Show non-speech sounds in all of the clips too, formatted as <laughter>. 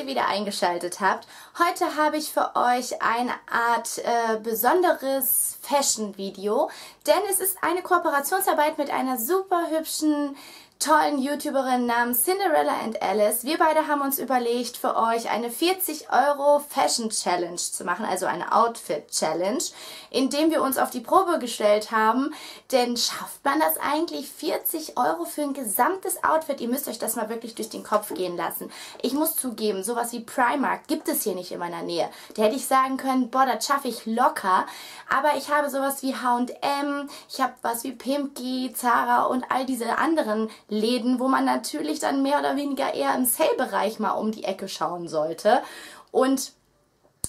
ihr wieder eingeschaltet habt. Heute habe ich für euch eine Art äh, besonderes Fashion-Video, denn es ist eine Kooperationsarbeit mit einer super hübschen tollen YouTuberin namens Cinderella and Alice. Wir beide haben uns überlegt, für euch eine 40 Euro Fashion Challenge zu machen, also eine Outfit Challenge, indem wir uns auf die Probe gestellt haben. Denn schafft man das eigentlich 40 Euro für ein gesamtes Outfit? Ihr müsst euch das mal wirklich durch den Kopf gehen lassen. Ich muss zugeben, sowas wie Primark gibt es hier nicht in meiner Nähe. Da hätte ich sagen können, boah, das schaffe ich locker. Aber ich habe sowas wie H&M, ich habe was wie Pimki, Zara und all diese anderen Läden, wo man natürlich dann mehr oder weniger eher im Sale-Bereich mal um die Ecke schauen sollte. Und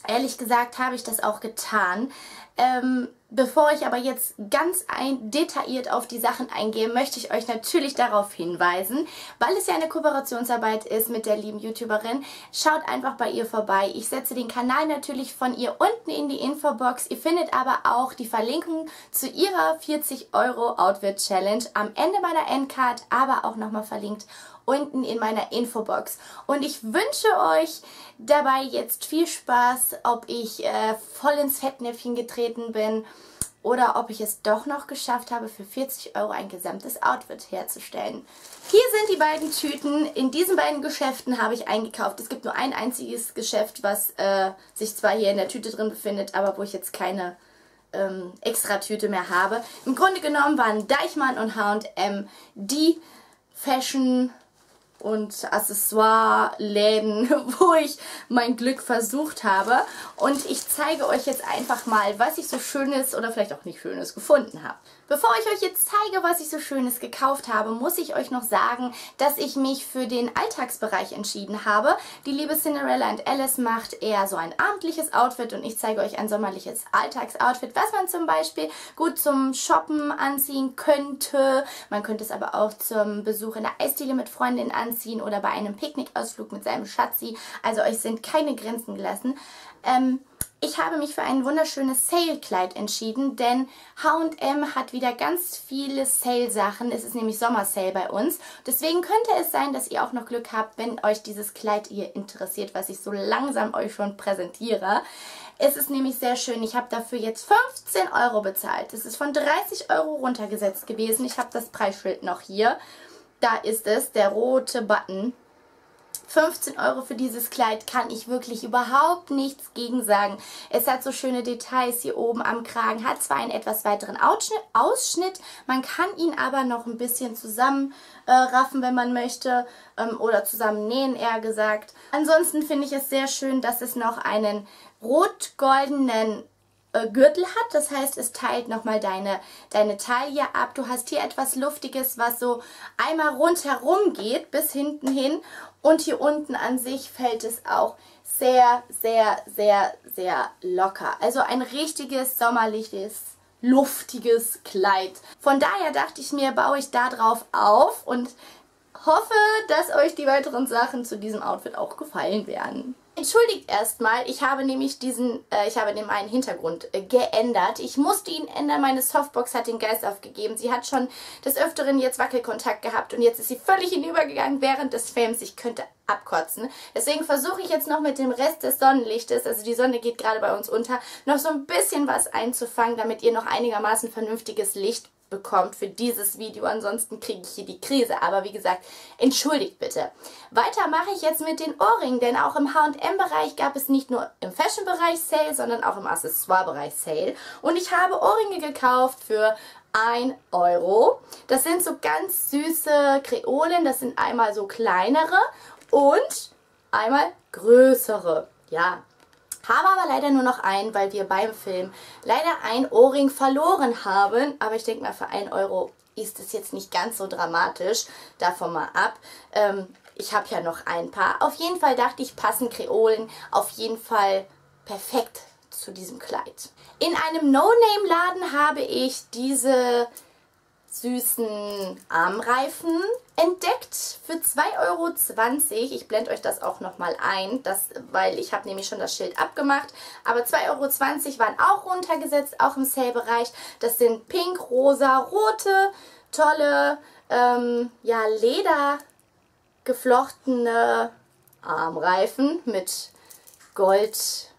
ehrlich gesagt habe ich das auch getan. Ähm, bevor ich aber jetzt ganz ein, detailliert auf die Sachen eingehe, möchte ich euch natürlich darauf hinweisen, weil es ja eine Kooperationsarbeit ist mit der lieben YouTuberin, schaut einfach bei ihr vorbei. Ich setze den Kanal natürlich von ihr unten in die Infobox. Ihr findet aber auch die Verlinkung zu ihrer 40 Euro Outfit Challenge am Ende meiner Endcard, aber auch nochmal verlinkt unten in meiner Infobox. Und ich wünsche euch dabei jetzt viel Spaß, ob ich äh, voll ins Fettnäpfchen getreten bin oder ob ich es doch noch geschafft habe, für 40 Euro ein gesamtes Outfit herzustellen. Hier sind die beiden Tüten. In diesen beiden Geschäften habe ich eingekauft. Es gibt nur ein einziges Geschäft, was äh, sich zwar hier in der Tüte drin befindet, aber wo ich jetzt keine ähm, extra Tüte mehr habe. Im Grunde genommen waren Deichmann und H&M die Fashion und Accessoire-Läden, <laughs> wo ich mein Glück versucht habe. Und ich zeige euch jetzt einfach mal, was ich so Schönes oder vielleicht auch nicht Schönes gefunden habe. Bevor ich euch jetzt zeige, was ich so Schönes gekauft habe, muss ich euch noch sagen, dass ich mich für den Alltagsbereich entschieden habe. Die liebe Cinderella and Alice macht eher so ein abendliches Outfit und ich zeige euch ein sommerliches Alltagsoutfit, was man zum Beispiel gut zum Shoppen anziehen könnte. Man könnte es aber auch zum Besuch in der Eisdiele mit Freundinnen anziehen oder bei einem Picknickausflug mit seinem Schatzi. Also euch sind keine Grenzen gelassen. Ähm, ich habe mich für ein wunderschönes Sale-Kleid entschieden, denn H&M hat wieder ganz viele Sale-Sachen. Es ist nämlich Sommersale bei uns. Deswegen könnte es sein, dass ihr auch noch Glück habt, wenn euch dieses Kleid hier interessiert, was ich so langsam euch schon präsentiere. Es ist nämlich sehr schön. Ich habe dafür jetzt 15 Euro bezahlt. Es ist von 30 Euro runtergesetzt gewesen. Ich habe das Preisschild noch hier. Da ist es, der rote Button. 15 Euro für dieses Kleid kann ich wirklich überhaupt nichts gegen sagen. Es hat so schöne Details hier oben am Kragen, hat zwar einen etwas weiteren Ausschnitt, man kann ihn aber noch ein bisschen zusammenraffen, äh, wenn man möchte, ähm, oder zusammen nähen, eher gesagt. Ansonsten finde ich es sehr schön, dass es noch einen rot-goldenen Gürtel hat. Das heißt, es teilt nochmal deine, deine Taille ab. Du hast hier etwas Luftiges, was so einmal rundherum geht bis hinten hin und hier unten an sich fällt es auch sehr, sehr, sehr, sehr locker. Also ein richtiges sommerliches, luftiges Kleid. Von daher dachte ich mir, baue ich da drauf auf und hoffe, dass euch die weiteren Sachen zu diesem Outfit auch gefallen werden. Entschuldigt erstmal, ich habe nämlich diesen, äh, ich habe den meinen Hintergrund äh, geändert. Ich musste ihn ändern, meine Softbox hat den Geist aufgegeben. Sie hat schon des Öfteren jetzt Wackelkontakt gehabt und jetzt ist sie völlig hinübergegangen während des Films. Ich könnte abkotzen. Deswegen versuche ich jetzt noch mit dem Rest des Sonnenlichtes, also die Sonne geht gerade bei uns unter, noch so ein bisschen was einzufangen, damit ihr noch einigermaßen vernünftiges Licht bekommt für dieses Video. Ansonsten kriege ich hier die Krise. Aber wie gesagt, entschuldigt bitte. Weiter mache ich jetzt mit den Ohrringen, denn auch im H&M-Bereich gab es nicht nur im Fashion-Bereich Sale, sondern auch im Accessoire-Bereich Sale. Und ich habe Ohrringe gekauft für 1 Euro. Das sind so ganz süße Kreolen. Das sind einmal so kleinere und einmal größere. Ja, habe aber leider nur noch einen, weil wir beim Film leider ein Ohrring verloren haben. Aber ich denke mal, für 1 Euro ist es jetzt nicht ganz so dramatisch. Davon mal ab. Ähm, ich habe ja noch ein paar. Auf jeden Fall dachte ich, passen Kreolen auf jeden Fall perfekt zu diesem Kleid. In einem No-Name-Laden habe ich diese süßen Armreifen entdeckt für 2,20 Euro. Ich blende euch das auch nochmal ein, das, weil ich habe nämlich schon das Schild abgemacht. Aber 2,20 Euro waren auch runtergesetzt, auch im Sale-Bereich. Das sind pink, rosa, rote, tolle, ähm, ja, Leder geflochtene Armreifen mit Gold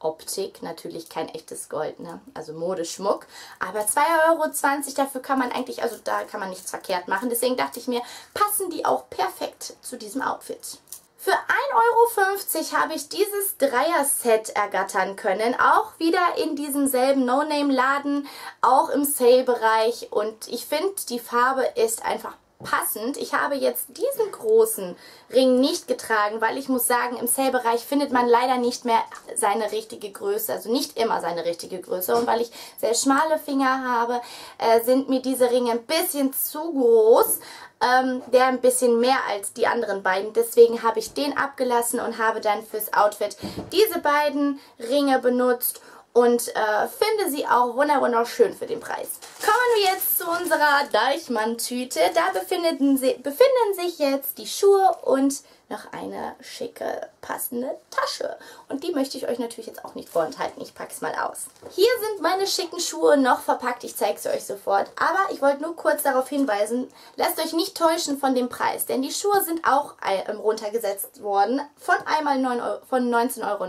Optik, natürlich kein echtes Gold, ne? also Modeschmuck. Aber 2,20 Euro, dafür kann man eigentlich, also da kann man nichts verkehrt machen. Deswegen dachte ich mir, passen die auch perfekt zu diesem Outfit. Für 1,50 Euro habe ich dieses Dreier-Set ergattern können. Auch wieder in diesem selben No-Name-Laden, auch im Sale-Bereich. Und ich finde, die Farbe ist einfach passend. Ich habe jetzt diesen großen Ring nicht getragen, weil ich muss sagen, im Sale-Bereich findet man leider nicht mehr seine richtige Größe, also nicht immer seine richtige Größe. Und weil ich sehr schmale Finger habe, äh, sind mir diese Ringe ein bisschen zu groß. Ähm, der ein bisschen mehr als die anderen beiden. Deswegen habe ich den abgelassen und habe dann fürs Outfit diese beiden Ringe benutzt und äh, finde sie auch wunderschön für den Preis. Kommen wir jetzt zu unserer Deichmann-Tüte. Da befinden, sie, befinden sich jetzt die Schuhe und noch eine schicke, passende Tasche. Und die möchte ich euch natürlich jetzt auch nicht vorenthalten. Ich packe es mal aus. Hier sind meine schicken Schuhe noch verpackt. Ich zeige sie euch sofort. Aber ich wollte nur kurz darauf hinweisen, lasst euch nicht täuschen von dem Preis. Denn die Schuhe sind auch ähm, runtergesetzt worden. Von einmal 9 Euro, von 19,90 Euro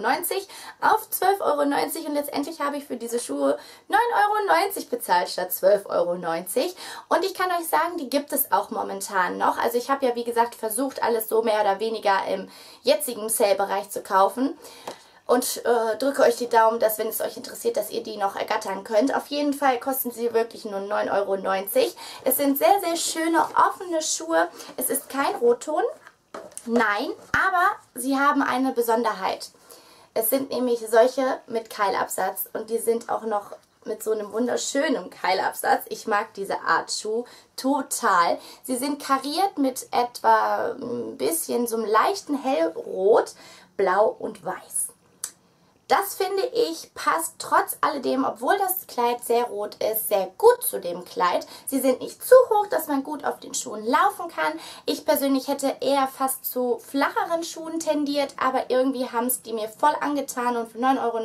auf 12,90 Euro. Und letztendlich habe ich für diese Schuhe 9,90 Euro bezahlt statt 12,90 Euro. Und ich kann euch sagen, die gibt es auch momentan noch. Also ich habe ja wie gesagt versucht, alles so mehr oder weniger weniger im jetzigen Sale-Bereich zu kaufen. Und äh, drücke euch die Daumen, dass wenn es euch interessiert, dass ihr die noch ergattern könnt. Auf jeden Fall kosten sie wirklich nur 9,90 Euro. Es sind sehr, sehr schöne offene Schuhe. Es ist kein Rotton. Nein, aber sie haben eine Besonderheit. Es sind nämlich solche mit Keilabsatz und die sind auch noch mit so einem wunderschönen Keilabsatz. Ich mag diese Art Schuh total. Sie sind kariert mit etwa ein bisschen so einem leichten hellrot, blau und weiß. Das finde ich passt trotz alledem, obwohl das Kleid sehr rot ist, sehr gut zu dem Kleid. Sie sind nicht zu hoch, dass man gut auf den Schuhen laufen kann. Ich persönlich hätte eher fast zu flacheren Schuhen tendiert, aber irgendwie haben es die mir voll angetan und für 9,90 Euro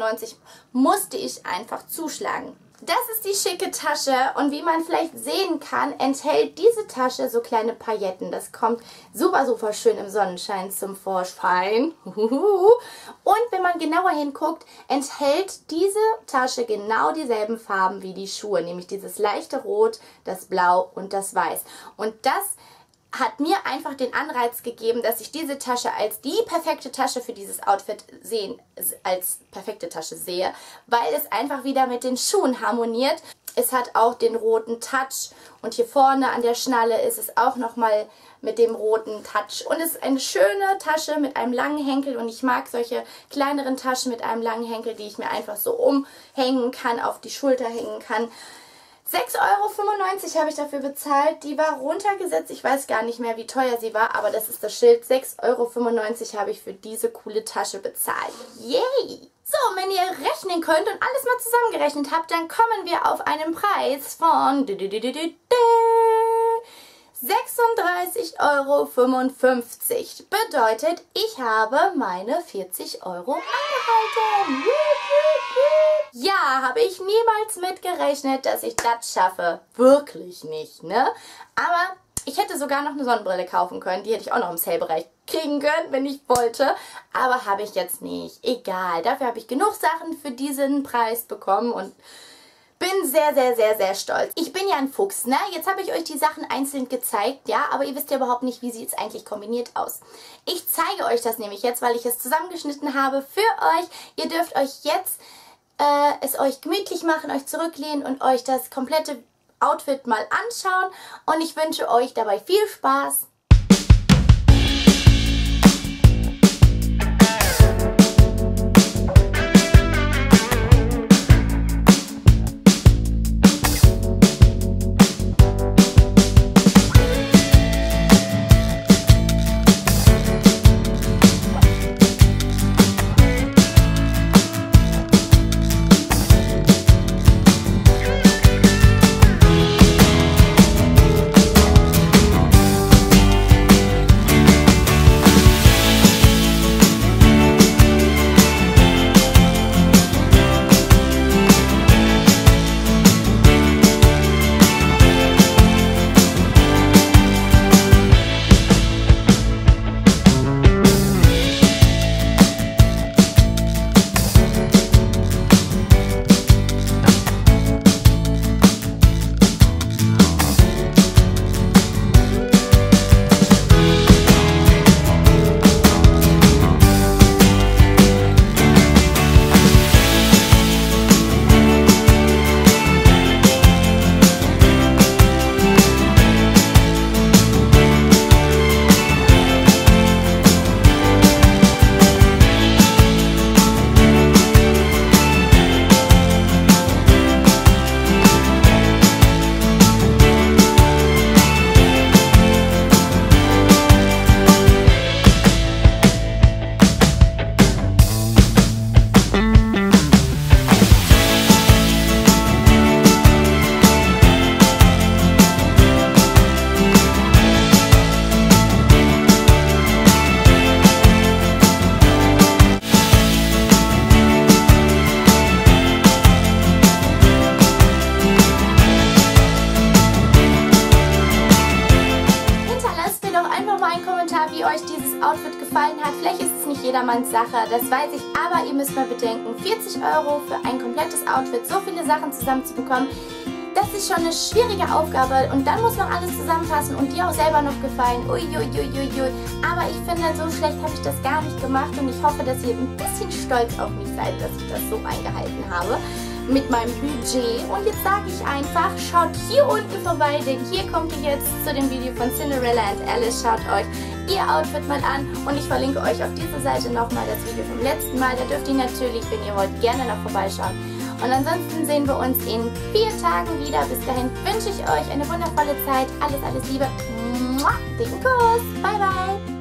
musste ich einfach zuschlagen. Das ist die schicke Tasche und wie man vielleicht sehen kann, enthält diese Tasche so kleine Pailletten. Das kommt super, super schön im Sonnenschein zum Vorschein. <laughs> Und wenn man genauer hinguckt, enthält diese Tasche genau dieselben Farben wie die Schuhe, nämlich dieses leichte Rot, das Blau und das Weiß. Und das hat mir einfach den Anreiz gegeben, dass ich diese Tasche als die perfekte Tasche für dieses Outfit sehen, als perfekte Tasche sehe, weil es einfach wieder mit den Schuhen harmoniert. Es hat auch den roten Touch und hier vorne an der Schnalle ist es auch nochmal mit dem roten Touch. Und es ist eine schöne Tasche mit einem langen Henkel und ich mag solche kleineren Taschen mit einem langen Henkel, die ich mir einfach so umhängen kann, auf die Schulter hängen kann. 6,95 Euro habe ich dafür bezahlt. Die war runtergesetzt. Ich weiß gar nicht mehr, wie teuer sie war, aber das ist das Schild. 6,95 Euro habe ich für diese coole Tasche bezahlt. Yay! So, wenn ihr rechnen könnt und alles mal zusammengerechnet habt, dann kommen wir auf einen Preis von 36,55 Euro. Bedeutet, ich habe meine 40 Euro angehalten. Habe ich niemals mitgerechnet, dass ich das schaffe. Wirklich nicht, ne? Aber ich hätte sogar noch eine Sonnenbrille kaufen können. Die hätte ich auch noch im Sale-Bereich kriegen können, wenn ich wollte. Aber habe ich jetzt nicht. Egal. Dafür habe ich genug Sachen für diesen Preis bekommen und bin sehr, sehr, sehr, sehr stolz. Ich bin ja ein Fuchs, ne? Jetzt habe ich euch die Sachen einzeln gezeigt, ja? Aber ihr wisst ja überhaupt nicht, wie sieht es eigentlich kombiniert aus. Ich zeige euch das nämlich jetzt, weil ich es zusammengeschnitten habe für euch. Ihr dürft euch jetzt äh, es euch gemütlich machen, euch zurücklehnen und euch das komplette Outfit mal anschauen. Und ich wünsche euch dabei viel Spaß. Outfit gefallen hat. Vielleicht ist es nicht jedermanns Sache, das weiß ich, aber ihr müsst mal bedenken, 40 Euro für ein komplettes Outfit, so viele Sachen zusammenzubekommen, das ist schon eine schwierige Aufgabe und dann muss noch alles zusammenpassen und dir auch selber noch gefallen. Uiuiuiui. Aber ich finde, so schlecht habe ich das gar nicht gemacht und ich hoffe, dass ihr ein bisschen stolz auf mich seid, dass ich das so eingehalten habe mit meinem Budget. Und jetzt sage ich einfach, schaut hier unten vorbei, denn hier kommt ihr jetzt zu dem Video von Cinderella and Alice. Schaut euch ihr Outfit mal an und ich verlinke euch auf dieser Seite nochmal das Video vom letzten Mal. Da dürft ihr natürlich, wenn ihr wollt, gerne noch vorbeischauen. Und ansonsten sehen wir uns in vier Tagen wieder. Bis dahin wünsche ich euch eine wundervolle Zeit. Alles, alles Liebe. Dicken Kuss. Bye, bye.